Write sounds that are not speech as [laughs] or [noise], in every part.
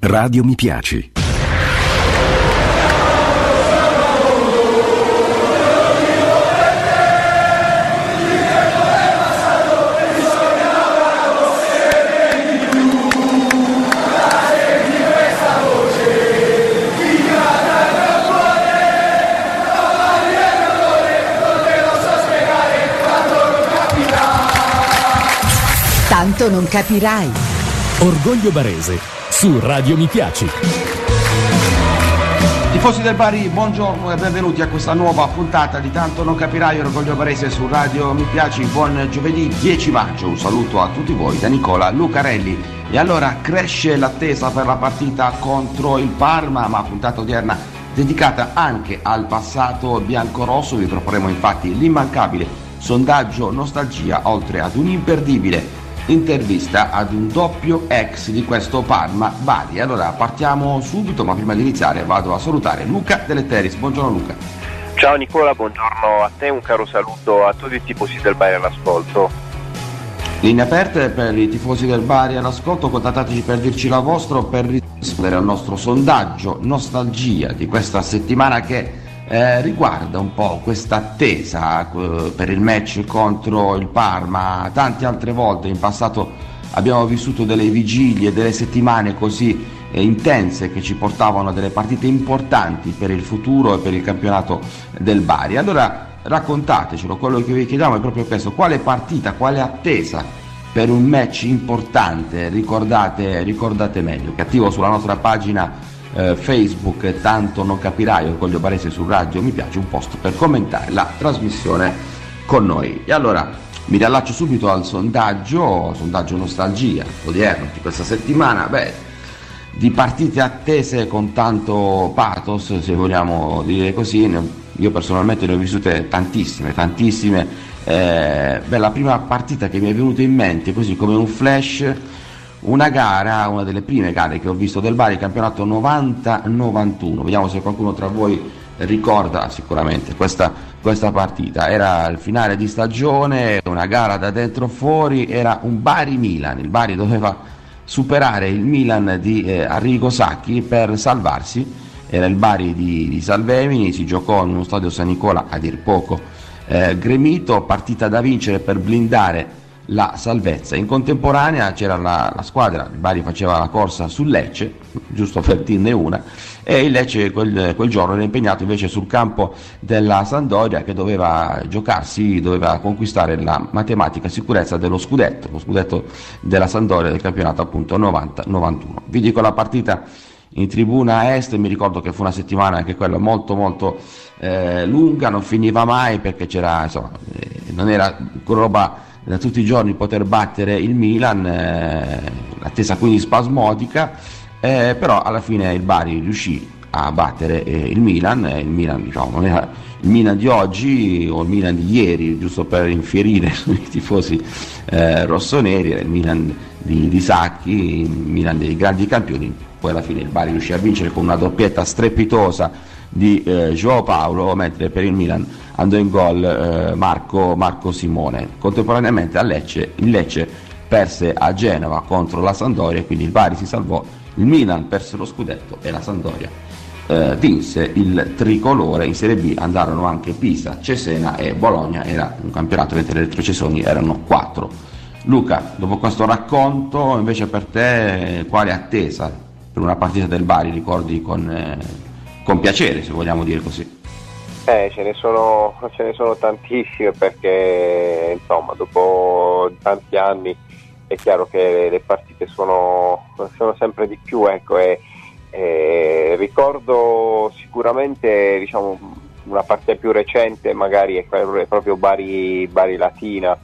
Radio Mi Piaci. Tanto non capirai. Orgoglio Barese su Radio Mi Piaci. Tifosi del Bari, buongiorno e benvenuti a questa nuova puntata di Tanto non capirai Orgoglio Barese su Radio Mi Piaci. Buon giovedì 10 maggio. Un saluto a tutti voi da Nicola Lucarelli. E allora cresce l'attesa per la partita contro il Parma, ma puntata odierna dedicata anche al passato bianco-rosso. Vi proporremo infatti l'immancabile sondaggio nostalgia, oltre ad un imperdibile intervista ad un doppio ex di questo Parma Bari. Allora partiamo subito, ma prima di iniziare vado a salutare Luca Deletteris. Buongiorno Luca. Ciao Nicola, buongiorno a te, un caro saluto a tutti i tifosi del Bari all'ascolto. Linee aperte per i tifosi del Bari all'ascolto, contattateci per dirci la vostra o per rispondere al nostro sondaggio nostalgia di questa settimana che eh, riguarda un po' questa attesa eh, per il match contro il Parma. Tante altre volte in passato abbiamo vissuto delle vigilie, delle settimane così eh, intense che ci portavano a delle partite importanti per il futuro e per il campionato del Bari. Allora raccontatecelo, quello che vi chiediamo è proprio questo, quale partita, quale attesa per un match importante ricordate, ricordate meglio, che attivo sulla nostra pagina eh, Facebook, tanto non capirai, Orgoglio Barese su radio, mi piace un post per commentare la trasmissione con noi. E allora mi riallaccio subito al sondaggio, sondaggio nostalgia odierno di questa settimana, beh, di partite attese con tanto pathos, se vogliamo dire così, io personalmente ne ho vissute tantissime, tantissime. Eh, beh, la prima partita che mi è venuta in mente, così come un flash, una gara, una delle prime gare che ho visto del Bari, campionato 90-91. Vediamo se qualcuno tra voi ricorda sicuramente questa, questa, partita. Era il finale di stagione, una gara da dentro fuori, era un Bari-Milan. Il Bari doveva superare il Milan di eh, Arrigo Sacchi per salvarsi. Era il Bari di, di Salvemini, si giocò in uno stadio San Nicola a dir poco eh, gremito, partita da vincere per blindare la salvezza. In contemporanea c'era la, la, squadra, il Bari faceva la corsa sul Lecce, giusto per dirne una, e il Lecce quel, quel, giorno era impegnato invece sul campo della Sandoria che doveva giocarsi, doveva conquistare la matematica sicurezza dello scudetto, lo scudetto della Sandoria del campionato appunto 90-91. Vi dico la partita in tribuna est, mi ricordo che fu una settimana anche quella molto molto eh, lunga, non finiva mai perché c'era, insomma, eh, non era roba da tutti i giorni poter battere il Milan, eh, attesa quindi spasmodica, eh, però alla fine il Bari riuscì a battere eh, il Milan, il Milan diciamo, non era il Milan di oggi o il Milan di ieri, giusto per infierire [laughs] sui tifosi eh, rossoneri, era il Milan di, di Sacchi, il Milan dei grandi campioni, poi alla fine il Bari riuscì a vincere con una doppietta strepitosa di eh, Joao Paolo, mentre per il Milan andò in gol eh, Marco, Marco, Simone. Contemporaneamente a Lecce, il Lecce perse a Genova contro la Sandoria, quindi il Bari si salvò, il Milan perse lo scudetto e la Sandoria eh, vinse il tricolore. In Serie B andarono anche Pisa, Cesena e Bologna, era un campionato mentre le retrocessioni erano quattro. Luca, dopo questo racconto, invece per te quale attesa per una partita del Bari ricordi con, eh, con piacere, se vogliamo dire così? Eh, ce ne, sono, ce ne sono tantissime perché insomma dopo tanti anni è chiaro che le partite sono, sono sempre di più ecco, e, e ricordo sicuramente diciamo, una partita più recente magari è proprio Bari, Bari Latina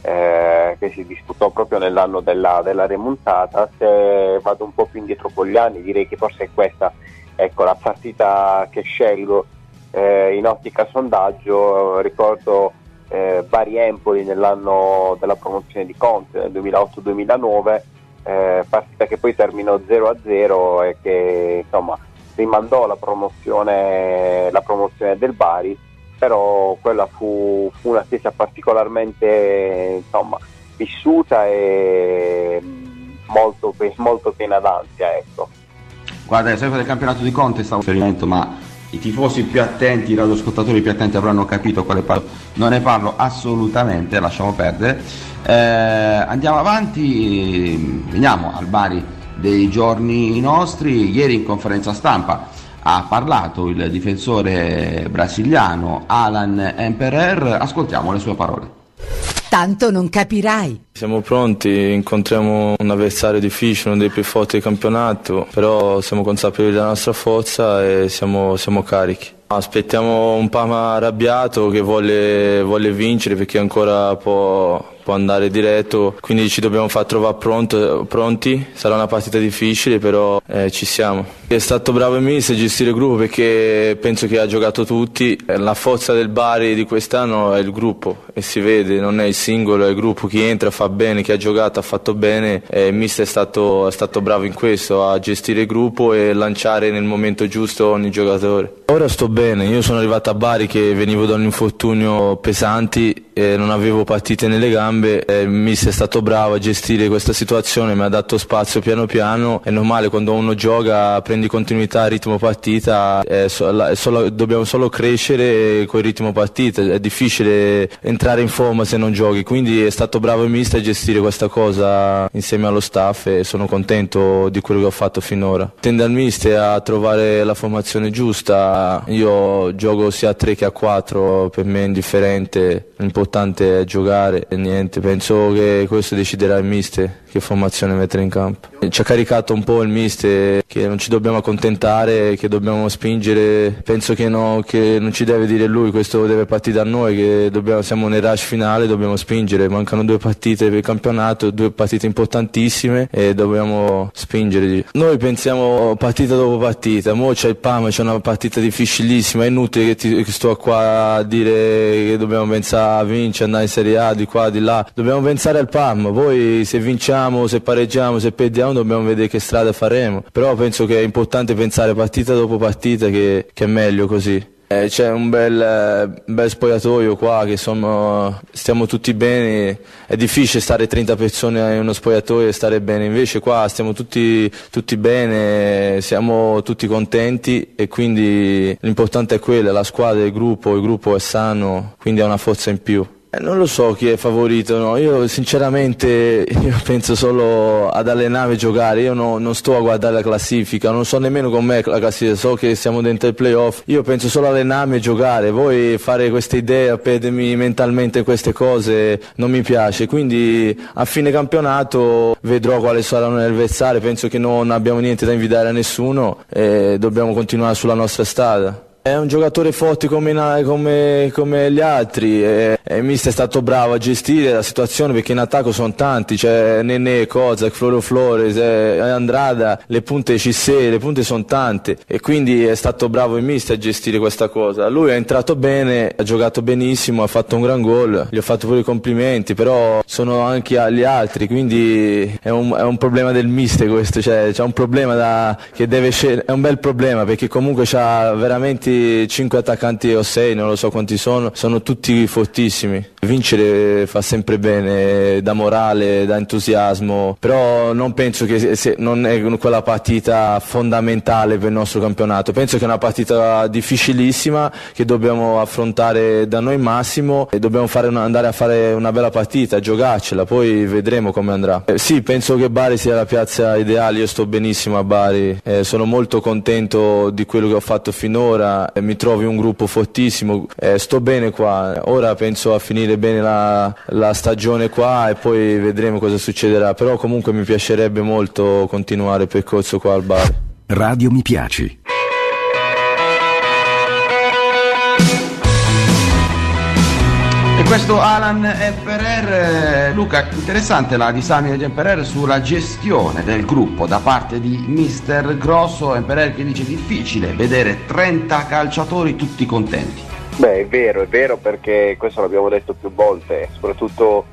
eh, che si disputò proprio nell'anno della, della remontata se vado un po' più indietro con gli anni direi che forse è questa ecco, la partita che scelgo eh, in ottica sondaggio ricordo eh, Bari Empoli nell'anno della promozione di Conte nel 2008-2009 eh, partita che poi terminò 0-0 e che insomma rimandò la promozione, la promozione del Bari però quella fu, fu un'attesa particolarmente insomma, vissuta e molto, molto piena d'ansia ecco. Guarda, sempre del campionato di Conte stavo riferimento, ma i tifosi più attenti, i radioascoltatori più attenti avranno capito quale parlo. Non ne parlo assolutamente, lasciamo perdere. Eh, andiamo avanti, veniamo al Bari dei giorni nostri. Ieri in conferenza stampa ha parlato il difensore brasiliano Alan Emperer. Ascoltiamo le sue parole. Tanto non capirai. Siamo pronti, incontriamo un avversario difficile, uno dei più forti del campionato, però siamo consapevoli della nostra forza e siamo, siamo carichi. Aspettiamo un Parma arrabbiato che vuole, vuole vincere perché ancora può, può, andare diretto, quindi ci dobbiamo far trovare pronto, pronti, sarà una partita difficile però eh, ci siamo. È stato bravo mister a gestire il gruppo perché penso che ha giocato tutti, la forza del Bari di quest'anno è il gruppo e si vede, non è il singolo, è il gruppo, chi entra fa bene, chi ha giocato ha fatto bene. E il mister è stato, è stato bravo in questo, a gestire il gruppo e lanciare nel momento giusto ogni giocatore. Ora sto io sono arrivato a Bari che venivo da un infortunio pesanti e non avevo partite nelle gambe e il mister è stato bravo a gestire questa situazione, mi ha dato spazio piano piano, è normale quando uno gioca prendi continuità, ritmo partita, è solo, dobbiamo solo crescere con il ritmo partita, è difficile entrare in forma se non giochi, quindi è stato bravo il mister a gestire questa cosa insieme allo staff e sono contento di quello che ho fatto finora. Tende al mister a trovare la formazione giusta. Io gioco sia a 3 che a 4, per me è indifferente, l'importante è giocare e niente, penso che questo deciderà il mister che formazione mettere in campo. Ci ha caricato un po' il mister che non ci dobbiamo accontentare, che dobbiamo spingere, penso che, no, che non ci deve dire lui, questo deve partire da noi, che dobbiamo, siamo nel rush finale, dobbiamo spingere, mancano due partite per il campionato, due partite importantissime e dobbiamo spingere. Noi pensiamo partita dopo partita, mo c'è il PAM, c'è una partita difficilissima, è inutile che, ti, che sto qua a dire che dobbiamo pensare a vincere, andare in Serie A di qua, di là, dobbiamo pensare al PAM, poi se vinciamo vinciamo, se pareggiamo, se perdiamo dobbiamo vedere che strada faremo. Però penso che è importante pensare partita dopo partita che, che è meglio così. Eh, c'è un bel, eh, bel, spogliatoio qua che sono, stiamo tutti bene, è difficile stare 30 persone in uno spogliatoio e stare bene, invece qua stiamo tutti, tutti bene, siamo tutti contenti e quindi l'importante è quello, la squadra, il gruppo, il gruppo è sano, quindi ha una forza in più. Eh, non lo so chi è favorito, no? io sinceramente [laughs] io penso solo ad allenare e giocare, io no, non sto a guardare la classifica, non so nemmeno com'è la classifica, so che siamo dentro il playoff, io penso solo ad allenarmi e giocare, voi fare queste idee, perdermi mentalmente queste cose non mi piace, quindi a fine campionato vedrò quale saranno le penso che non abbiamo niente da invidiare a nessuno e dobbiamo continuare sulla nostra strada. È un giocatore forte come, come, come gli altri e, e mister è stato bravo a gestire la situazione perché in attacco sono tanti, c'è Nene, Kozak, Floro Flores, eh, Andrada, le punte Cissé, le punte sono tante e quindi è stato bravo il mister a gestire questa cosa. Lui è entrato bene, ha giocato benissimo, ha fatto un gran gol, gli ho fatto pure i complimenti, però sono anche gli altri, quindi è un, è un problema del mister questo, cioè c'è un problema da, che deve scegliere, è un bel problema perché comunque c'ha veramente questi 5 attaccanti o 6, non lo so quanti sono, sono tutti fortissimi. Vincere fa sempre bene, da morale, da entusiasmo, però non penso che se, non è quella partita fondamentale per il nostro campionato. Penso che è una partita difficilissima che dobbiamo affrontare da noi massimo e dobbiamo una, andare a fare una bella partita, giocarcela, poi vedremo come andrà. Eh, sì, penso che Bari sia la piazza ideale, io sto benissimo a Bari, eh, sono molto contento di quello che ho fatto finora eh, mi trovi un gruppo fortissimo, eh, sto bene qua, ora penso a finire bene la, la stagione qua e poi vedremo cosa succederà, però comunque mi piacerebbe molto continuare il percorso qua al bar. Radio mi piaci. E questo Alan Emperer, Luca, interessante la disamina di Emperer sulla gestione del gruppo da parte di Mister Grosso, Emperer che dice difficile vedere 30 calciatori tutti contenti. Beh, è vero, è vero perché questo l'abbiamo detto più volte, soprattutto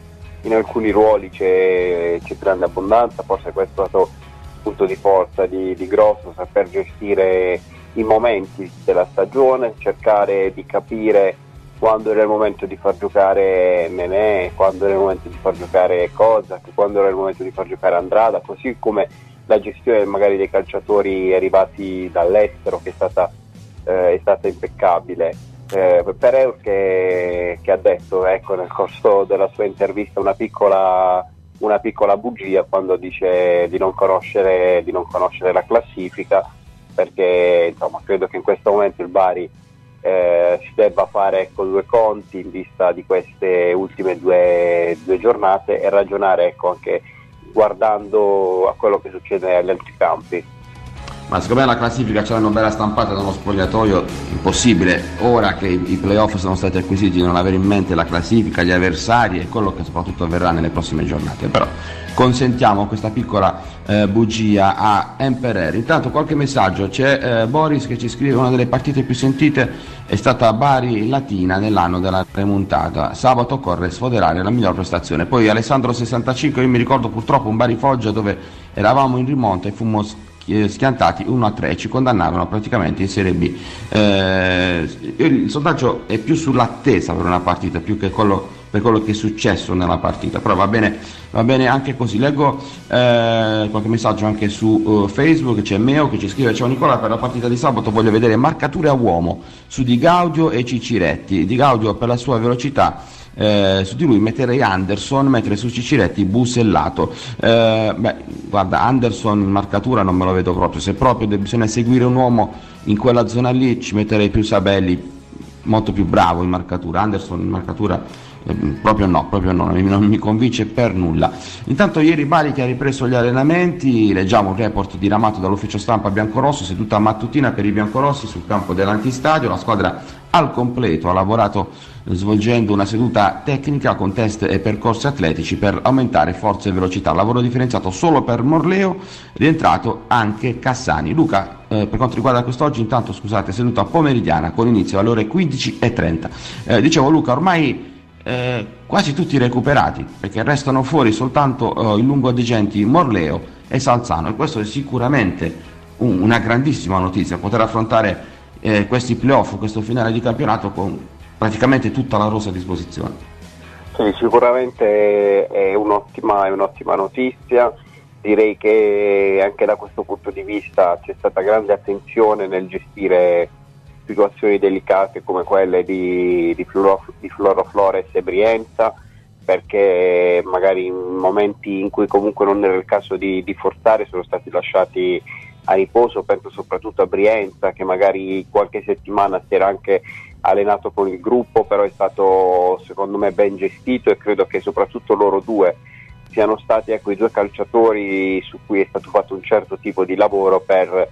in alcuni ruoli c'è, c'è grande abbondanza, forse questo è stato il punto di forza di, di Grosso, saper gestire i momenti della stagione, cercare di capire quando era il momento di far giocare Nenè, quando era il momento di far giocare Kozak, quando era il momento di far giocare Andrada, così come la gestione magari dei calciatori arrivati dall'estero che è stata, eh, è stata impeccabile. Eh, Pereur che, che, ha detto ecco, nel corso della sua intervista una piccola, una piccola bugia quando dice di non conoscere, di non conoscere la classifica perché insomma, credo che in questo momento il Bari eh, si debba fare ecco, due conti in vista di queste ultime due, due giornate e ragionare ecco, anche guardando a quello che succede agli altri campi. Ma secondo me la classifica ce l'hanno bella stampata da uno spogliatoio impossibile, ora che i playoff sono stati acquisiti, non avere in mente la classifica, gli avversari e quello che soprattutto avverrà nelle prossime giornate. Però consentiamo questa piccola eh, bugia a Emperor. Intanto qualche messaggio, c'è eh, Boris che ci scrive una delle partite più sentite è stata Bari Latina nell'anno della remontata. Sabato occorre sfoderare la miglior prestazione. Poi Alessandro 65, io mi ricordo purtroppo un Bari Foggia dove eravamo in rimonta e fummo eh, schiantati 1 a 3 ci condannarono praticamente in Serie B. Eh, il sondaggio è più sull'attesa per una partita più che quello, per quello che è successo nella partita, però va bene, va bene anche così. Leggo eh, qualche messaggio anche su uh, Facebook, c'è Meo che ci scrive ciao Nicola per la partita di sabato voglio vedere marcature a uomo su Di Gaudio e Ciciretti. Di Gaudio per la sua velocità eh, su di lui metterei Anderson, mentre su Ciciretti Busellato. Eh, beh, guarda, Anderson in marcatura non me lo vedo proprio, se proprio bisogna seguire un uomo in quella zona lì ci metterei più Sabelli, molto più bravo in marcatura. Anderson in marcatura proprio no, proprio no, non mi convince per nulla. Intanto ieri Bari che ha ripreso gli allenamenti, leggiamo un report diramato dall'ufficio stampa biancorosso, seduta mattutina per i biancorossi sul campo dell'antistadio, la squadra al completo ha lavorato svolgendo una seduta tecnica con test e percorsi atletici per aumentare forza e velocità. Lavoro differenziato solo per Morleo, rientrato anche Cassani. Luca, eh, per quanto riguarda quest'oggi, intanto scusate, seduta pomeridiana con inizio alle ore 15.30. Eh, dicevo Luca, ormai eh, quasi tutti recuperati, perché restano fuori soltanto eh, il lungo adigenti Morleo e Salzano e questo è sicuramente un, una grandissima notizia, poter affrontare eh, questi playoff, questo finale di campionato con praticamente tutta la rosa a disposizione. Sì, sicuramente è un'ottima, è un'ottima notizia. Direi che anche da questo punto di vista c'è stata grande attenzione nel gestire situazioni delicate come quelle di, di, Floro, di Floro Flores e Brienza, perché magari in momenti in cui comunque non era il caso di, di forzare sono stati lasciati a riposo, penso soprattutto a Brienza che magari qualche settimana si era anche allenato con il gruppo, però è stato secondo me ben gestito e credo che soprattutto loro due siano stati ecco, i due calciatori su cui è stato fatto un certo tipo di lavoro per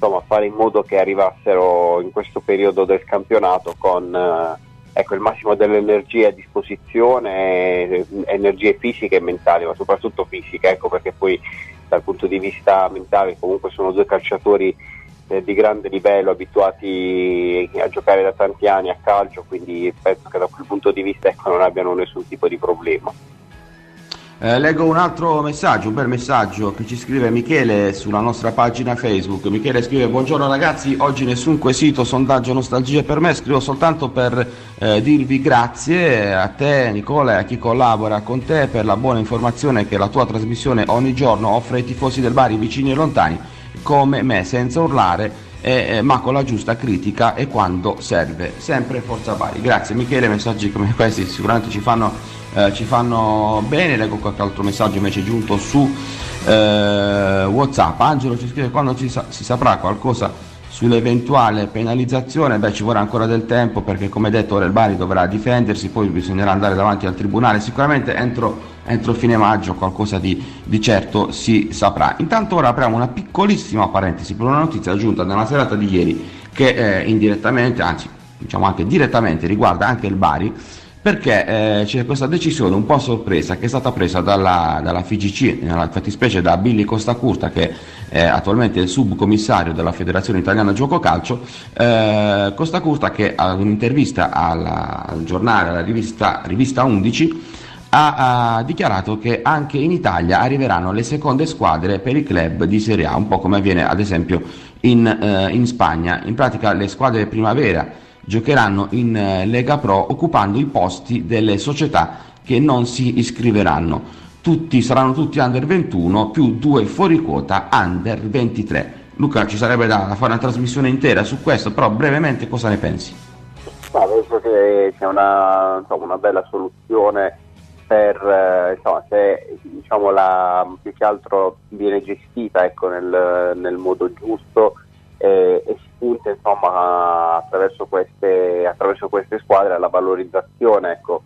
insomma, fare in modo che arrivassero in questo periodo del campionato con eh, ecco, il massimo delle energie a disposizione, eh, energie fisiche e mentali, ma soprattutto fisiche, ecco, perché poi dal punto di vista mentale comunque sono due calciatori eh, di grande livello, abituati a giocare da tanti anni a calcio, quindi penso che da quel punto di vista ecco, non abbiano nessun tipo di problema. Eh, leggo un altro messaggio, un bel messaggio che ci scrive Michele sulla nostra pagina Facebook. Michele scrive: Buongiorno ragazzi, oggi nessun quesito, sondaggio nostalgia per me. Scrivo soltanto per eh, dirvi grazie a te, Nicola, e a chi collabora con te per la buona informazione che la tua trasmissione ogni giorno offre ai tifosi del Bari vicini e lontani, come me, senza urlare. Eh, ma con la giusta critica e quando serve, sempre Forza Bari. Grazie Michele, messaggi come questi sicuramente ci fanno eh, ci fanno bene. Leggo qualche altro messaggio invece giunto su eh, WhatsApp. Angelo ci scrive quando ci sa- si saprà qualcosa sull'eventuale penalizzazione, beh ci vorrà ancora del tempo perché come detto ora il Bari dovrà difendersi, poi bisognerà andare davanti al tribunale, sicuramente entro, entro fine maggio qualcosa di, di, certo si saprà. Intanto ora apriamo una piccolissima parentesi per una notizia aggiunta nella serata di ieri che eh, indirettamente, anzi diciamo anche direttamente riguarda anche il Bari perché eh, c'è questa decisione un po' sorpresa che è stata presa dalla, dalla FIGC, nella fattispecie da Billy Costa Curta che è attualmente il subcommissario della Federazione Italiana Gioco Calcio, eh, Costa Curta che ad un'intervista alla, al giornale, alla rivista, rivista 11, ha, ha, dichiarato che anche in Italia arriveranno le seconde squadre per i club di Serie A, un po' come avviene ad esempio in, eh, in Spagna. In pratica le squadre primavera giocheranno in eh, Lega Pro occupando i posti delle società che non si iscriveranno. tutti, saranno tutti under 21 più due fuori quota under 23. Luca, ci sarebbe da fare una trasmissione intera su questo, però brevemente cosa ne pensi? Ma penso che sia una, insomma, una bella soluzione per, eh, insomma, se diciamo, la, più che altro viene gestita ecco, nel, nel, modo giusto eh, e si punta insomma, attraverso, queste, attraverso queste squadre alla valorizzazione ecco,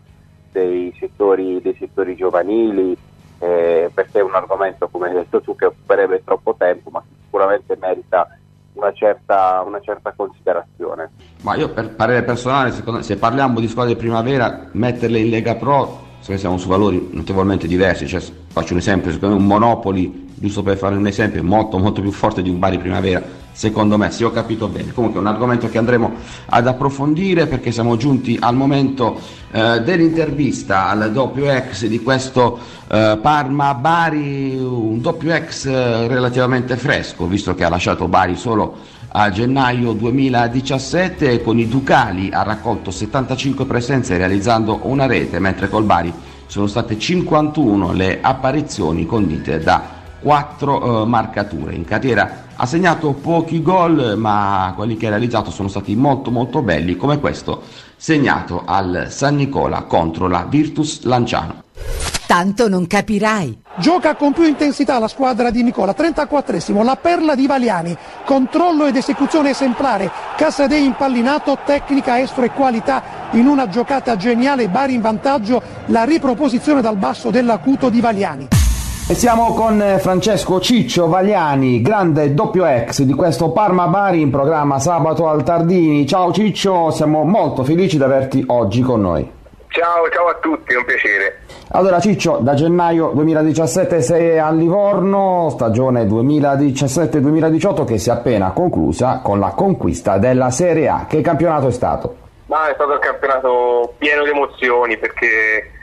dei, settori, dei settori giovanili, eh, perché è un argomento, come hai detto tu, che occuperebbe troppo tempo, ma sicuramente merita una certa, una certa, considerazione. Ma io per parere personale, secondo, se parliamo di squadre primavera, metterle in Lega Pro, siamo su valori notevolmente diversi, cioè, faccio un esempio, secondo me un Monopoli, giusto per fare un esempio, molto molto più forte di un Bari Primavera secondo me, se ho capito bene. Comunque è un argomento che andremo ad approfondire perché siamo giunti al momento eh, dell'intervista al doppio ex di questo eh, Parma-Bari, un doppio ex eh, relativamente fresco, visto che ha lasciato Bari solo a gennaio 2017 e con i Ducali ha raccolto 75 presenze realizzando una rete, mentre col Bari sono state 51 le apparizioni condite da quattro uh, marcature. In carriera ha segnato pochi gol, ma quelli che ha realizzato sono stati molto molto belli, come questo segnato al San Nicola contro la Virtus Lanciano. Tanto non capirai. Gioca con più intensità la squadra di Nicola, 34esimo, la perla di Valiani, controllo ed esecuzione esemplare, Cassadei impallinato, tecnica, estro e qualità in una giocata geniale, Bari in vantaggio, la riproposizione dal basso dell'acuto di Valiani. E siamo con eh, Francesco Ciccio Vagliani, grande doppio ex di questo Parma Bari in programma sabato al Tardini. Ciao Ciccio, siamo molto felici di averti oggi con noi. Ciao, ciao a tutti, è un piacere. Allora Ciccio, da gennaio 2017 sei a Livorno, stagione 2017-2018 che si è appena conclusa con la conquista della Serie A. Che campionato è stato? Ma è stato un campionato pieno di emozioni perché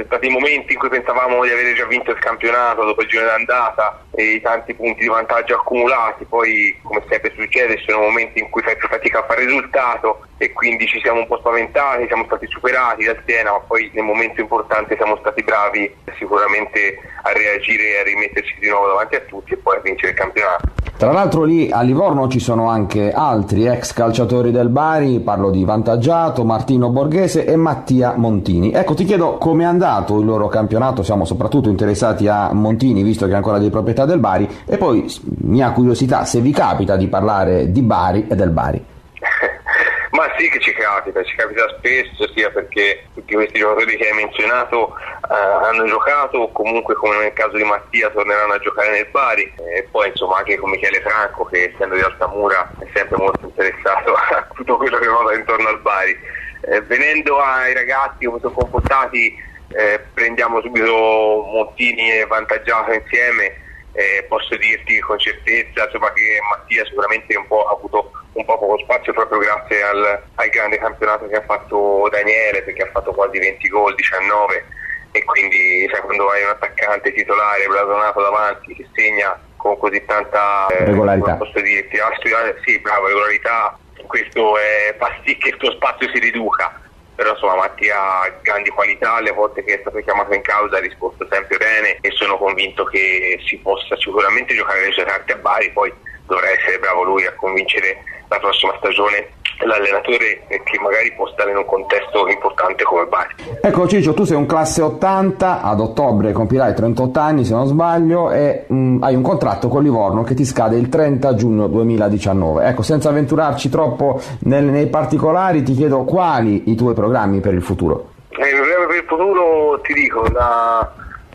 c'è stati momenti in cui pensavamo di avere già vinto il campionato dopo il giro d'andata e i tanti punti di vantaggio accumulati, poi come sempre succede ci sono momenti in cui fai più fatica a fare risultato e quindi ci siamo un po' spaventati, siamo stati superati dal Siena, ma poi nel momento importante siamo stati bravi sicuramente a reagire e a rimetterci di nuovo davanti a tutti e poi a vincere il campionato. Tra l'altro lì a Livorno ci sono anche altri ex calciatori del Bari, parlo di Vantaggiato, Martino Borghese e Mattia Montini. Ecco, ti chiedo come è andato il loro campionato, siamo soprattutto interessati a Montini visto che è ancora di proprietà del Bari e poi mia curiosità se vi capita di parlare di Bari e del Bari. [laughs] Ma sì che ci capita, ci capita spesso, sia perché tutti questi giocatori che hai menzionato eh, hanno giocato o comunque come nel caso di Mattia torneranno a giocare nel Bari e poi insomma anche con Michele Franco che essendo di Altamura è sempre molto interessato [laughs] a tutto quello che ruota intorno al Bari. Eh, venendo ai ragazzi come sono comportati eh, prendiamo subito Montini e Vantaggiato insieme eh, posso dirti con certezza insomma, che Mattia sicuramente un ha avuto un po' poco spazio proprio grazie al, al, grande campionato che ha fatto Daniele perché ha fatto quasi 20 gol, 19 e quindi sai, quando hai un attaccante titolare blasonato davanti che segna con così tanta eh, regolarità. posso ah, sì bravo regolarità questo è, fa sì che il tuo spazio si riduca. Però insomma Mattia ha grandi qualità, alle volte che è stato chiamato in causa ha risposto sempre bene e sono convinto che si possa sicuramente giocare le sue carte a Bari, poi dovrà essere bravo lui a convincere la prossima stagione l'allenatore che magari può stare in un contesto importante come Bari. Ecco Ciccio, tu sei un classe 80, ad ottobre compirai 38 anni se non sbaglio e mh, mm, hai un contratto con Livorno che ti scade il 30 giugno 2019. Ecco, senza avventurarci troppo nel, nei particolari ti chiedo quali i tuoi programmi per il futuro? Eh, per il futuro ti dico, da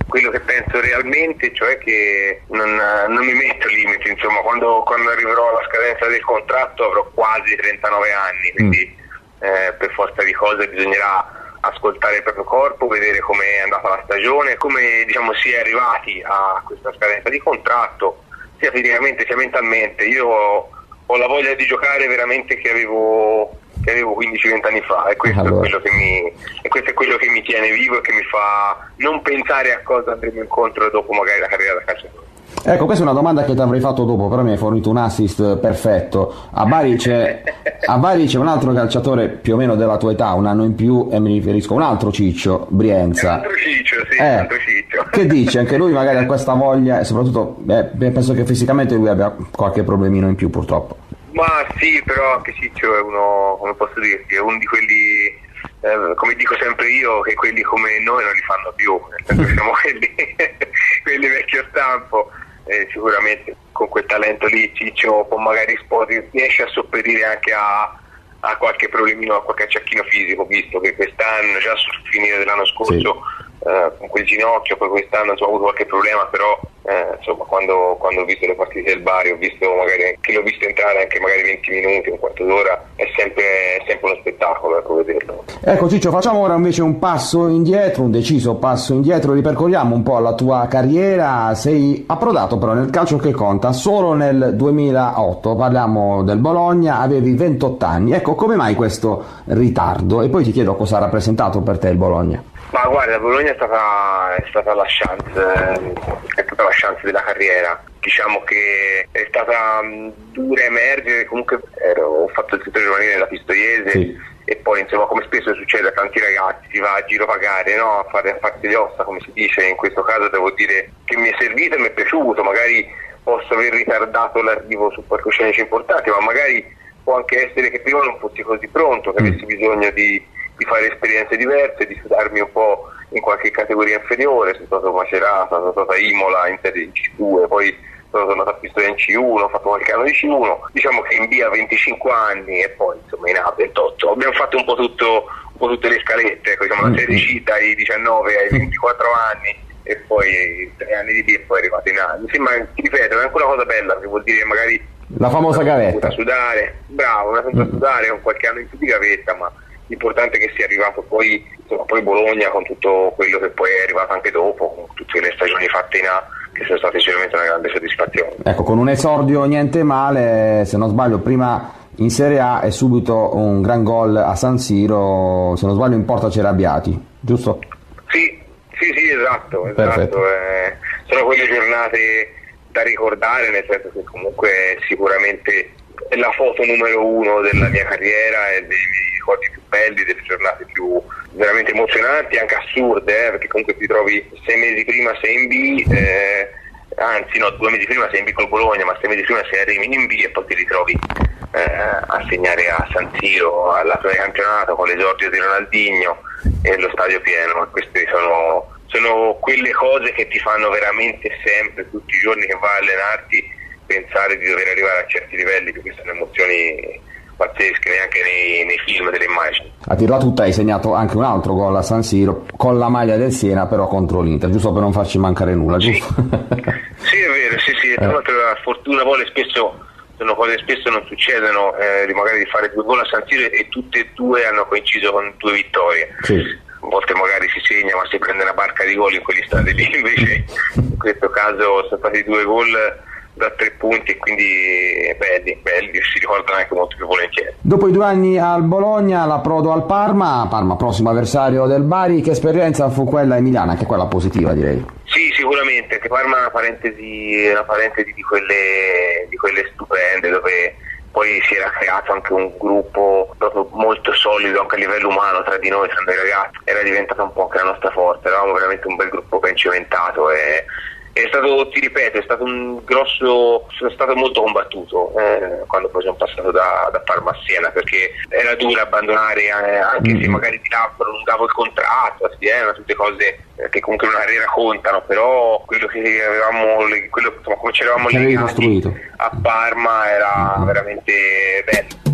quello che penso realmente, cioè che non, non mi metto limiti, insomma, quando, quando, arriverò alla scadenza del contratto avrò quasi 39 anni, quindi mm. eh, per forza di cose bisognerà ascoltare il proprio corpo, vedere come è andata la stagione, come diciamo, si è arrivati a questa scadenza di contratto, sia fisicamente sia mentalmente. Io ho, ho la voglia di giocare veramente che avevo che avevo 15-20 anni fa e questo, allora. è mi, e questo, è quello che mi, tiene vivo e che mi fa non pensare a cosa andremo incontro dopo magari la carriera da calciatore. Ecco, questa è una domanda che ti avrei fatto dopo, però mi hai fornito un assist perfetto. A Bari c'è, [laughs] a Bari c'è un altro calciatore più o meno della tua età, un anno in più, e mi riferisco a un altro Ciccio, Brienza. Un altro Ciccio, sì, Eh, un altro Ciccio. Che dice? Anche lui magari ha questa voglia e soprattutto beh, penso che fisicamente lui abbia qualche problemino in più purtroppo. Ma sì, però anche Ciccio è uno, come posso dirti, è uno di quelli, eh, come dico sempre io, che quelli come noi non li fanno più, siamo [laughs] quelli, quelli vecchio stampo, eh, sicuramente con quel talento lì Ciccio può magari spo- riesce a sopperire anche a, a qualche problemino, a qualche acciacchino fisico, visto che quest'anno, già sul finire dell'anno scorso, eh, con quel ginocchio, poi quest'anno insomma, ha avuto qualche problema, però eh, insomma, quando, quando ho visto le partite del Bari, ho visto magari che l'ho visto entrare anche magari 20 minuti, un quarto d'ora, è sempre, è sempre uno spettacolo ecco, vederlo. Ecco Ciccio, facciamo ora invece un passo indietro, un deciso passo indietro, ripercorriamo un po' la tua carriera, sei approdato però nel calcio che conta solo nel 2008, parliamo del Bologna, avevi 28 anni, ecco come mai questo ritardo? E poi ti chiedo cosa ha rappresentato per te il Bologna. Ma guarda, Bologna è stata, è stata la chance, eh, stata la chance della carriera. Diciamo che è stata mh, dura emergere, comunque ero- ho fatto il settore giovanile nella Pistoiese Sì. e poi insomma come spesso succede a tanti ragazzi si va a giro pagare, no? a, fare, a farsi le ossa come si dice, in questo caso devo dire che mi è servito e mi è piaciuto, magari posso aver ritardato l'arrivo su palcoscenici importanti, ma magari può anche essere che prima non fossi così pronto, che avessi bisogno di, di fare esperienze diverse, di studiarmi un po' in qualche categoria inferiore, sono stato Macerata, sono stato a Imola in serie C2, poi sono tornato a Pistoia in C1, ho fatto qualche anno di C1, diciamo che in B a 25 anni e poi insomma in A a 28. Abbiamo fatto un po', tutto, un po' tutte le scalette, ecco, diciamo la serie C dai 19 ai 24 anni e poi tre anni di B e poi è arrivato in A. Mi sembra, ti ripeto, è anche una cosa bella, che vuol dire che magari La famosa gavetta. da sudare, bravo, una senza sudare con qualche anno in più di gavetta, ma l'importante è che sia arrivato poi, insomma, poi Bologna con tutto quello che poi è arrivato anche dopo, con tutte le stagioni fatte in A, che sono state sicuramente una grande soddisfazione. Ecco, con un esordio niente male, se non sbaglio prima in Serie A e subito un gran gol a San Siro, se non sbaglio in porta c'era Abbiati, giusto? Sì, sì, sì, esatto, esatto. eh, sono quelle giornate da ricordare, nel senso che comunque sicuramente è la foto numero uno della mia carriera e dei miei ricordi più belli, delle giornate più veramente emozionanti, anche assurde, eh, perché comunque ti trovi sei mesi prima sei in B, eh, anzi no, due mesi prima sei in B col Bologna, ma sei mesi prima sei a Rimini in B e poi ti ritrovi eh, a segnare a San Siro alla fine del campionato con l'esordio di Ronaldinho e lo stadio pieno. Queste sono, sono quelle cose che ti fanno veramente sempre, tutti i giorni che vai a allenarti, pensare di dover arrivare a certi livelli, perché sono emozioni pazzesche, neanche nei, nei film te le immagini. A dirla tutta hai segnato anche un altro gol a San Siro con la maglia del Siena però contro l'Inter, giusto per non farci mancare nulla, giusto? [laughs] Sì, è vero, sì, sì, tra l'altro la fortuna poi spesso sono cose che spesso non succedono, eh, di magari di fare due gol a San Siro e tutte e due hanno coinciso con due vittorie. Sì. A volte magari si segna ma si prende una barca di gol in quegli stati lì, invece [laughs] in questo caso sono stati due gol da tre punti e quindi belli, belli, si ricordano anche molto più volentieri. Dopo i due anni al Bologna, l'approdo al Parma, Parma prossimo avversario del Bari, che esperienza fu quella emiliana, anche quella positiva direi. Sì, sicuramente, che Parma è una parentesi, una parentesi di, quelle, di quelle stupende dove poi si era creato anche un gruppo proprio molto solido anche a livello umano tra di noi, tra noi ragazzi, era diventata un po' anche la nostra forza, eravamo veramente un bel gruppo ben cimentato e è stato, ti ripeto, è stato un grosso, sono stato molto combattuto eh, quando poi sono passato da, da Parma a Siena perché era duro abbandonare eh, anche se magari di là prolungavo il contratto, sì, eh, tutte cose eh, che comunque una carriera contano, però quello che avevamo, quello, insomma, come ci eravamo legati a Parma era veramente bello.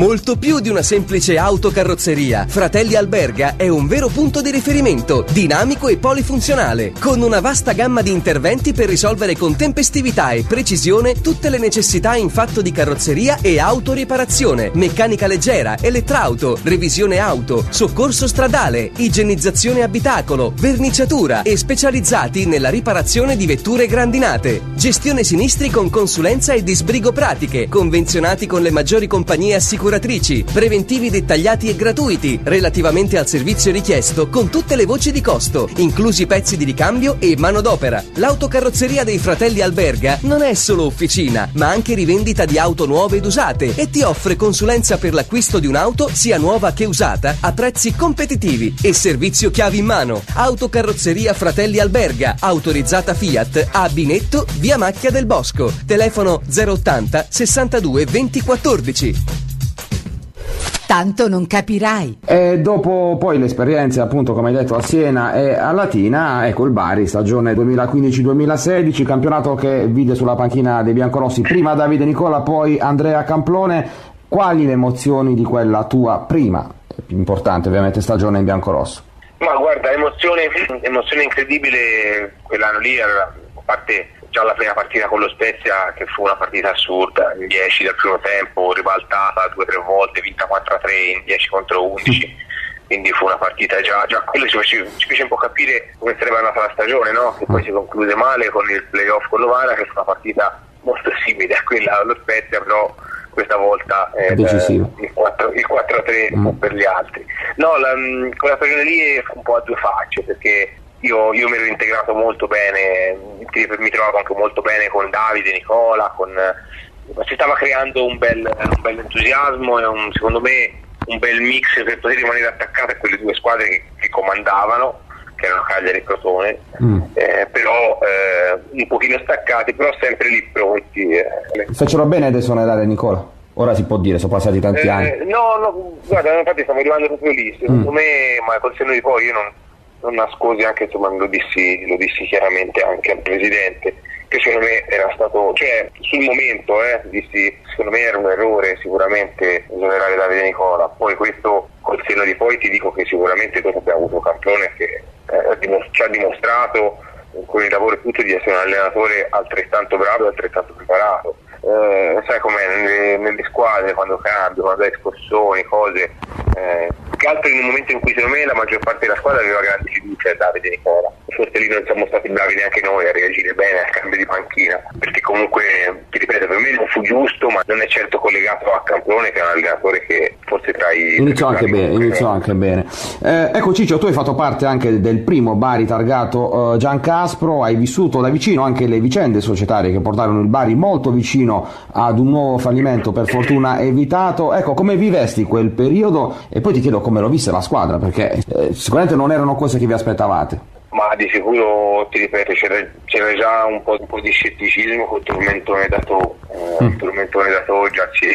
Molto più di una semplice autocarrozzeria, Fratelli Alberga è un vero punto di riferimento, dinamico e polifunzionale, con una vasta gamma di interventi per risolvere con tempestività e precisione tutte le necessità in fatto di carrozzeria e autoriparazione, meccanica leggera, elettrauto, revisione auto, soccorso stradale, igienizzazione abitacolo, verniciatura e specializzati nella riparazione di vetture grandinate. Gestione sinistri con consulenza e disbrigo pratiche, convenzionati con le maggiori compagnie assicurative assicuratrici, preventivi dettagliati e gratuiti, relativamente al servizio richiesto con tutte le voci di costo, inclusi pezzi di ricambio e manodopera. L'autocarrozzeria dei fratelli Alberga non è solo officina, ma anche rivendita di auto nuove ed usate e ti offre consulenza per l'acquisto di un'auto sia nuova che usata a prezzi competitivi e servizio chiavi in mano. Autocarrozzeria Fratelli Alberga, autorizzata Fiat, a Binetto, via Macchia del Bosco. Telefono 080 62 2014. Tanto non capirai. E dopo poi le esperienze, appunto, come hai detto, a Siena e a Latina, ecco il Bari, stagione 2015-2016, campionato che vide sulla panchina dei biancorossi prima Davide Nicola, poi Andrea Camplone. Quali le emozioni di quella tua prima, importante ovviamente, stagione in biancorosso? Ma guarda, emozione, emozione incredibile quell'anno lì, a parte già la prima partita con lo Spezia che fu una partita assurda, in 10 del primo tempo, ribaltata due o tre volte, vinta 4-3 in 10 contro 11. Quindi fu una partita già, già quello ci fece, ci fece un po' capire come sarebbe andata la stagione, no? che poi si concluse male con il playoff con Lovara, che fu una partita molto simile a quella allo Spezia, però questa volta eh, il, 4, il 4-3 mm. per gli altri. No, la, quella stagione lì fu un po' a due facce perché io, io mi ero integrato molto bene, mi trovavo anche molto bene con Davide, Nicola, con, si stava creando un bel, un bel entusiasmo e un, secondo me un bel mix per poter rimanere attaccato a quelle due squadre che, che comandavano che erano Cagliari e Crotone, mm. eh, però eh, un pochino staccati, però sempre lì pronti. Eh. Fecero bene ad esonerare Nicola? Ora si può dire, sono passati tanti eh, anni. No, no, guarda, infatti stiamo arrivando proprio lì. Secondo mm. me, ma col senno di poi io non, non nascosi anche, insomma, lo dissi, lo dissi chiaramente anche al Presidente, che secondo me era stato, cioè sul momento eh, dissi, secondo me era un errore sicuramente esonerare Davide Nicola, poi questo col senno di poi ti dico che sicuramente dopo abbiamo avuto campione che eh, ci ha dimostrato con il lavoro tutto di essere un allenatore altrettanto bravo e altrettanto preparato. Eh, sai com'è nelle, nelle, squadre quando cambia, quando hai scossoni, cose, eh, che altro in un momento in cui secondo me la maggior parte della squadra aveva grande fiducia in Davide Nicola. Forse lì non siamo stati bravi neanche noi a reagire bene al cambio di panchina, perché comunque, ti ripeto, per me non fu giusto, ma non è certo collegato a Campione che è un allenatore che forse tra i... Iniziò anche bene, iniziò anche bene. Eh, ecco Ciccio, tu hai fatto parte anche del primo Bari targato uh, Gian Caspro, hai vissuto da vicino anche le vicende societarie che portarono il Bari molto vicino ad un nuovo fallimento, per fortuna evitato. Ecco, come vivesti quel periodo e poi ti chiedo come lo visse la squadra, perché eh, sicuramente non erano cose che vi aspettavate. Ma di sicuro, ti ripeto, c'era, c'era già un po', un po', di scetticismo col tormentone dato, eh, mm. tormentone dato già ci,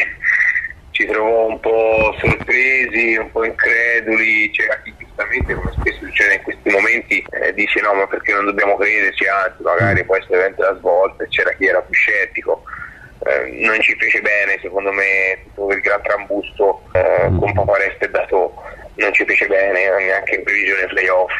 ci trovò un po' sorpresi, un po' increduli, c'era chi giustamente, come spesso succede in questi momenti, eh, dice no ma perché non dobbiamo crederci, anzi magari può essere veramente la svolta, c'era chi era più scettico. Eh, non ci fece bene secondo me tutto il gran trambusto eh, con Paparesta e Dato non ci fece bene neanche in previsione playoff.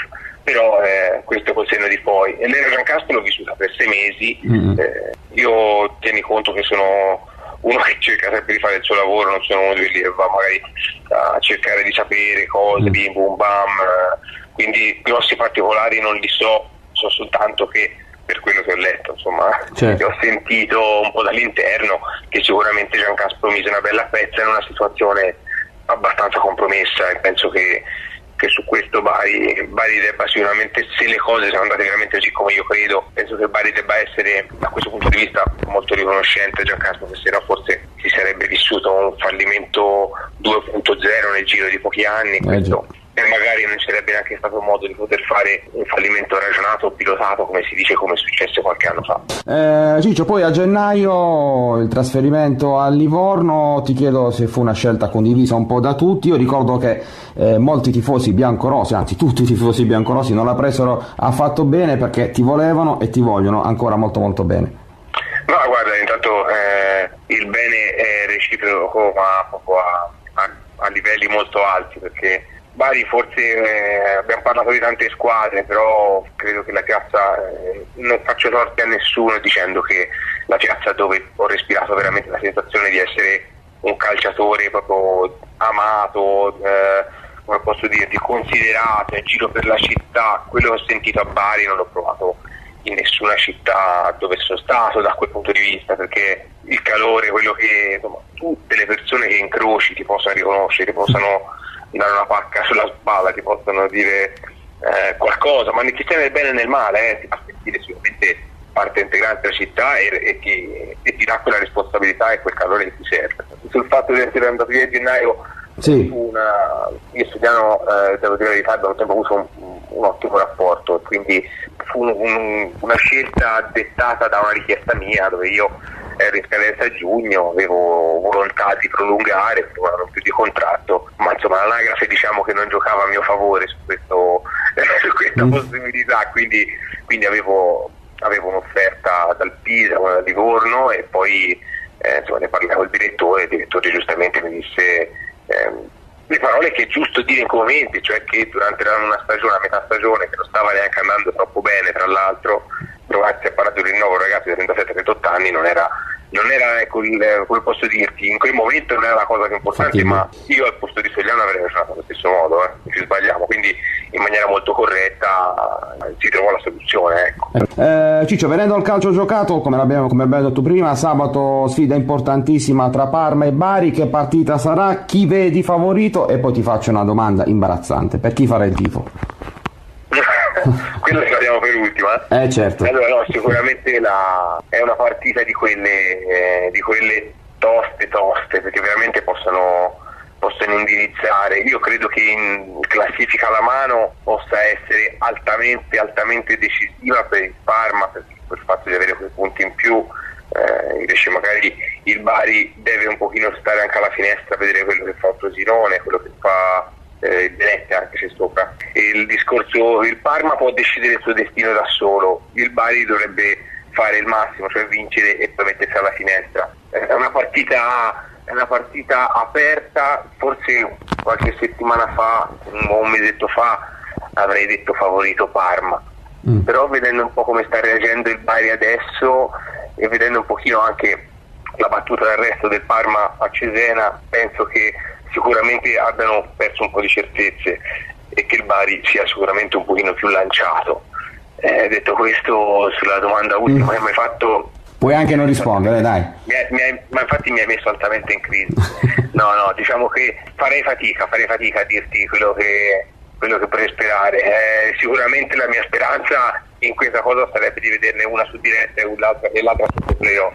Però eh, questo col senno di poi. E l'era Giancasco l'ho vissuta per sei mesi. Mm-hmm. eh, io tieni conto che sono uno [laughs] che cerca sempre di fare il suo lavoro non sono uno di quelli che va magari a cercare di sapere cose, mm. bim bum bam. Quindi grossi particolari non li so so soltanto che per quello che ho letto, insomma, certo. [laughs] ho sentito un po' dall'interno che sicuramente Giancaspo mise una bella pezza in una situazione abbastanza compromessa e penso che, che su questo Bari, Bari, debba sicuramente, se le cose sono andate veramente così come io credo, penso che Bari debba essere da questo punto di vista molto riconoscente a Giancaspo, perché sennò forse si sarebbe vissuto un fallimento 2.0 nel giro di pochi anni. Eh, e magari non sarebbe neanche stato modo di poter fare un fallimento ragionato o pilotato come si dice come è successo qualche anno fa. Eh, Ciccio, poi a gennaio il trasferimento a Livorno, ti chiedo se fu una scelta condivisa un po' da tutti, io ricordo che eh, molti tifosi biancorossi, anzi tutti i tifosi biancorossi non la presero affatto bene perché ti volevano e ti vogliono ancora molto molto bene. No, guarda, intanto eh, il bene è reciproco ma proprio a, a, a livelli molto alti perché Bari forse eh, abbiamo parlato di tante squadre, però credo che la piazza, eh, non faccio torti a nessuno dicendo che la piazza dove ho respirato veramente la sensazione di essere un calciatore proprio amato, eh, come posso dirti, considerato in giro per la città, quello che ho sentito a Bari non l'ho provato in nessuna città dove sono stato da quel punto di vista, perché il calore, quello che insomma, tutte le persone che incroci ti possano riconoscere, ti possano dare una pacca sulla spalla, ti possano dire eh, qualcosa, ma ti stai nel bene e nel male, eh, ti fa sentire sicuramente parte integrante della città e, e, ti, e, ti, dà quella responsabilità e quel calore che ti serve. Sul fatto di essere andato via a gennaio, sì. una, io e Studiano, eh, devo dire la verità, abbiamo sempre avuto un, un ottimo rapporto, quindi fu un, un, una scelta dettata da una richiesta mia dove io ero in scadenza a giugno, avevo volontà di prolungare, un anno più di contratto, ma insomma l'anagrafe diciamo che non giocava a mio favore su, questo, [laughs] su questa mm. possibilità, quindi, quindi avevo, avevo, un'offerta dal Pisa, una da Livorno e poi eh, insomma, ne parlavo al direttore, il direttore giustamente mi disse ehm, le parole che è giusto dire in quei momenti, cioè che durante una stagione, a metà stagione, che non stava neanche andando troppo bene, tra l'altro, trovarsi a parlare di un rinnovo ragazzi di 37-38 anni non era, non era ecco, il, come posso dirti, in quel momento non era la cosa più importante, ma io al posto di Sogliano avrei ragionato allo stesso modo, eh, ci sbagliamo, quindi in maniera molto corretta eh, si trovò la soluzione. Ecco. Eh, Ciccio, venendo al calcio giocato, come abbiamo, come abbiamo detto prima, sabato sfida importantissima tra Parma e Bari, che partita sarà? Chi vedi favorito? E poi ti faccio una domanda imbarazzante, per chi farà il tifo? [laughs] quello ce l'abbiamo per ultima. Eh certo. Allora no, sicuramente la, è una partita di quelle, eh, di quelle toste toste, perché veramente possono, possono indirizzare. Io credo che in classifica alla mano possa essere altamente, altamente decisiva per il Parma, per, per il fatto di avere quei punti in più. Eh, invece magari il Bari deve un pochino stare anche alla finestra a vedere quello che fa il Frosinone, quello che fa eh, Venezia anche se sopra. Il discorso, il Parma può decidere il suo destino da solo, il Bari dovrebbe fare il massimo, cioè vincere e poi mettersi alla finestra. È una partita, è una partita aperta, forse qualche settimana fa, un mesetto fa, avrei detto favorito Parma. Mm. Però vedendo un po' come sta reagendo il Bari adesso e vedendo un pochino anche la battuta del resto del Parma a Cesena, penso che sicuramente abbiano perso un po' di certezze e che il Bari sia sicuramente un pochino più lanciato. Eh, detto questo, sulla domanda ultima mm. che mi hai fatto... Puoi anche non rispondere, dai. Mi hai, mi hai, ma infatti mi hai messo altamente in crisi. [laughs] No, no, diciamo che farei fatica, farei fatica a dirti quello che, quello che potrei sperare. Eh, sicuramente la mia speranza in questa cosa sarebbe di vederne una su diretta e l'altra, e l'altra su playoff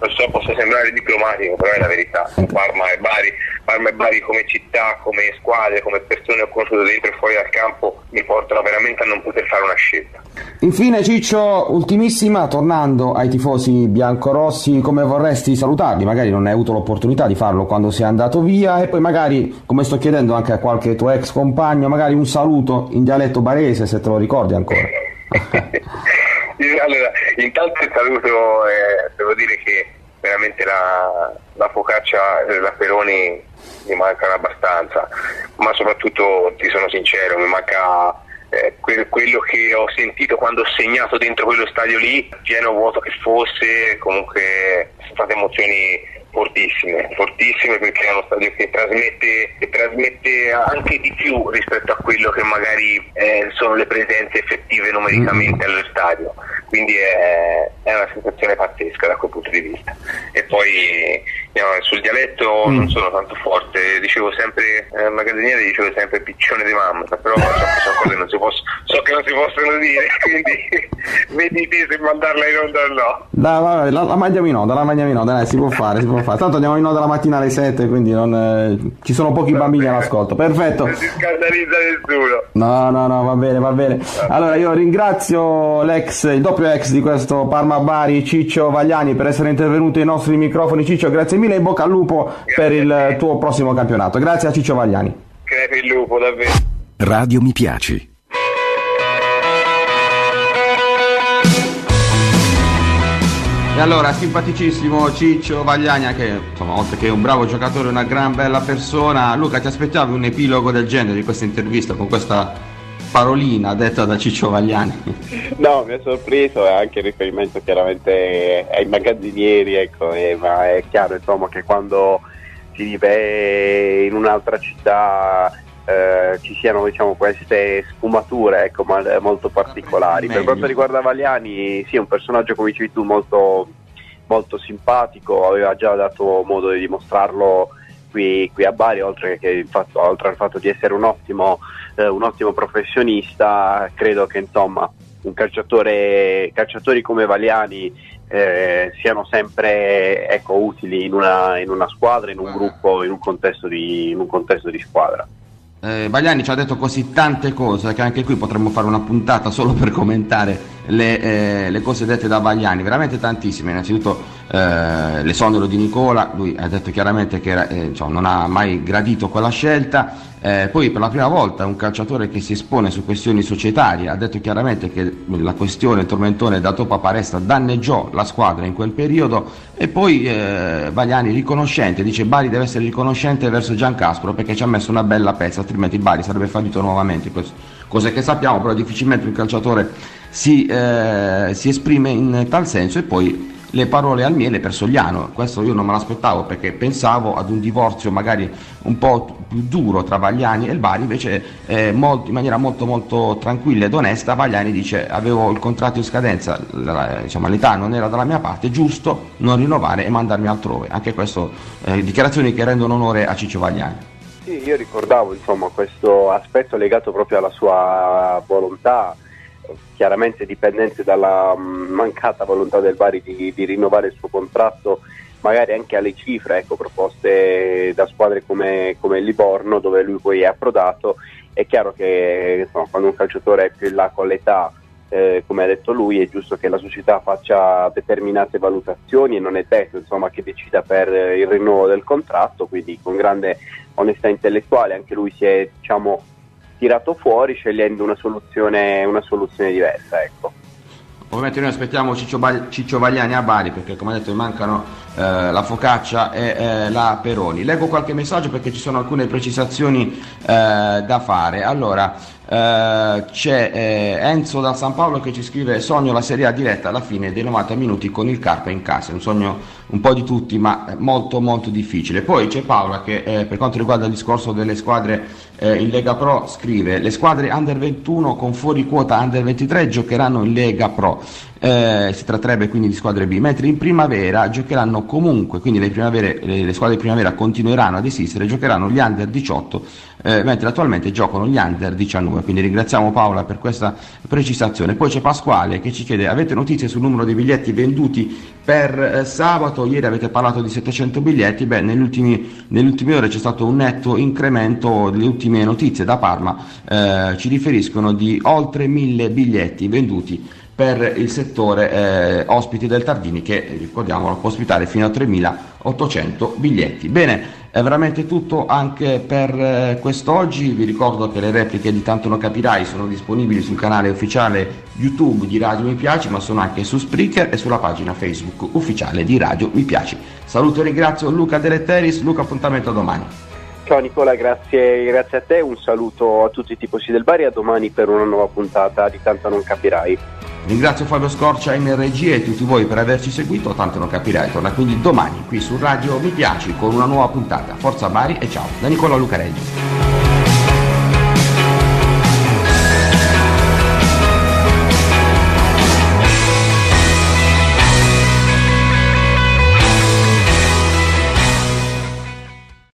non so, posso sembrare diplomatico, però è la verità. Parma e Bari, Parma e Bari come città, come squadre, come persone ho conosciuto dentro e fuori dal campo mi portano veramente a non poter fare una scelta. Infine Ciccio, ultimissima, tornando ai tifosi biancorossi, come vorresti salutarli? Magari non hai avuto l'opportunità di farlo quando sei andato via e poi magari, come sto chiedendo anche a qualche tuo ex compagno, magari un saluto in dialetto barese se te lo ricordi ancora. [laughs] allora, intanto il saluto, eh, devo dire che veramente la, la focaccia e la Peroni mi mancano abbastanza, ma soprattutto ti sono sincero, mi manca eh, que- quello che ho sentito quando ho segnato dentro quello stadio lì, pieno vuoto che fosse, comunque sono state emozioni fortissime, fortissime perché è uno stadio che trasmette, che trasmette, anche di più rispetto a quello che magari eh, sono le presenze effettive numericamente mm. allo stadio, quindi è, è, una sensazione pazzesca da quel punto di vista. E poi no, sul dialetto mm. non sono tanto forte, dicevo sempre, eh, magazziniere dicevo sempre piccione di mamma, però so che sono cose non si posso, so che non si possono dire, [laughs] quindi vedi te se mandarla in onda o no. Dai, vabbè, la, la mangiamo in onda, la mangiamo in onda, dai, si può fare, si può fare. Tanto andiamo in onda la mattina alle 7, quindi non, eh, ci sono pochi bambini all'ascolto. Perfetto. Non si scandalizza nessuno. No, no, no, va bene, va bene. Allora io ringrazio l'ex, il doppio ex di questo Parma Bari, Ciccio Vagliani, per essere intervenuto ai nostri microfoni. Ciccio, grazie mille e bocca al lupo grazie per il tuo prossimo campionato. Grazie a Ciccio Vagliani. Crepi il lupo, davvero. Radio mi piaci. E allora, simpaticissimo Ciccio Vagliani, che insomma, oltre che un bravo giocatore, una gran bella persona. Luca, ti aspettavi un epilogo del genere di questa intervista con questa parolina detta da Ciccio Vagliani? No, mi ha sorpreso e anche il riferimento chiaramente ai magazzinieri, ecco, eh, ma è chiaro insomma che quando si vive in un'altra città eh, ci siano diciamo, queste sfumature ecco, molto particolari. Per quanto riguarda Valiani, sì, è un personaggio come dicevi tu molto, molto simpatico, aveva già dato modo di dimostrarlo qui, qui a Bari, oltre, fatto, oltre, al fatto di essere un ottimo, eh, un ottimo professionista, credo che insomma un calciatore, calciatori come Valiani eh, siano sempre ecco, utili in una, in una, squadra, in un gruppo, in un contesto di, in un contesto di squadra. Eh, Bagliani ci ha detto così tante cose che anche qui potremmo fare una puntata solo per commentare le, eh, le cose dette da Bagliani, veramente tantissime. Innanzitutto eh, l'esonero di Nicola, lui ha detto chiaramente che era, eh, insomma, non ha mai gradito quella scelta. Eh, poi per la prima volta un calciatore che si espone su questioni societarie ha detto chiaramente che la questione, il tormentone da Topa Paresta danneggiò la squadra in quel periodo e poi eh, Bagliani riconoscente, dice Bari deve essere riconoscente verso Giancastro perché ci ha messo una bella pezza, altrimenti Bari sarebbe fallito nuovamente. Cose che sappiamo, però difficilmente un calciatore si, eh, si esprime in tal senso e poi le parole al miele per Sogliano. Questo io non me l'aspettavo perché pensavo ad un divorzio magari un po' più duro tra Vagliani e il Bari, invece eh, molto, in maniera molto molto tranquilla ed onesta Vagliani dice avevo il contratto in scadenza, la, diciamo, l'età non era dalla mia parte, giusto non rinnovare e mandarmi altrove. Anche questo eh, dichiarazioni che rendono onore a Ciccio Vagliani. Sì, io ricordavo insomma, questo aspetto legato proprio alla sua volontà chiaramente dipendente dalla mm, mancata volontà del Bari di, di, rinnovare il suo contratto, magari anche alle cifre ecco, proposte da squadre come, come, Livorno, dove lui poi è approdato. È chiaro che insomma, quando un calciatore è più in là con l'età, eh, come ha detto lui, è giusto che la società faccia determinate valutazioni e non è detto insomma, che decida per il rinnovo del contratto, quindi con grande onestà intellettuale anche lui si è diciamo, tirato fuori scegliendo una soluzione, una soluzione diversa. Ecco. Ovviamente noi aspettiamo Ciccio, Bag- Ciccio Vagliani a Bari perché come detto mancano eh, la Focaccia e eh, la Peroni. Leggo qualche messaggio perché ci sono alcune precisazioni eh, da fare. Allora, eh, c'è eh, Enzo da San Paolo che ci scrive sogno la Serie A diretta alla fine dei 90 minuti con il Carpa in casa, un sogno un po' di tutti ma molto molto difficile. Poi c'è Paola che eh, per quanto riguarda il discorso delle squadre in Lega Pro scrive le squadre under 21 con fuori quota under 23 giocheranno in Lega Pro eh, si tratterebbe quindi di squadre B, mentre in primavera giocheranno comunque, quindi le, le, le squadre di primavera continueranno ad esistere, giocheranno gli under 18, eh, mentre attualmente giocano gli under 19. Quindi ringraziamo Paola per questa precisazione. Poi c'è Pasquale che ci chiede: avete notizie sul numero di biglietti venduti per eh, sabato? Ieri avete parlato di 700 biglietti, beh, nelle ultime ore c'è stato un netto incremento, le ultime notizie da Parma eh, ci riferiscono di oltre 1000 biglietti venduti per il settore eh, ospiti del Tardini che ricordiamolo può ospitare fino a 3.800 biglietti. Bene, è veramente tutto anche per eh, quest'oggi, vi ricordo che le repliche di Tanto non capirai sono disponibili sul canale ufficiale YouTube di Radio Mi Piaci ma sono anche su Spreaker e sulla pagina Facebook ufficiale di Radio Mi Piaci. Saluto e ringrazio Luca Deletteris, Luca appuntamento a domani. Ciao Nicola, grazie, grazie a te, un saluto a tutti i tifosi del Bari a domani per una nuova puntata di Tanto non capirai. Ringrazio Fabio Scorcia in regia e tutti voi per averci seguito, tanto non capirai, torna quindi domani qui su Radio Mi Piaci con una nuova puntata. Forza Bari e ciao da Nicola Lucarelli.